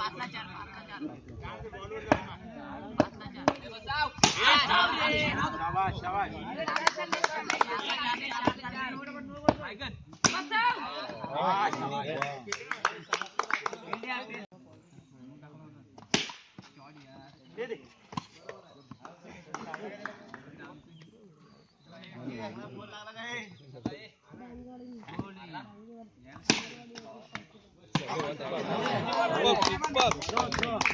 पाचला चार पाचला Vamos, vamos.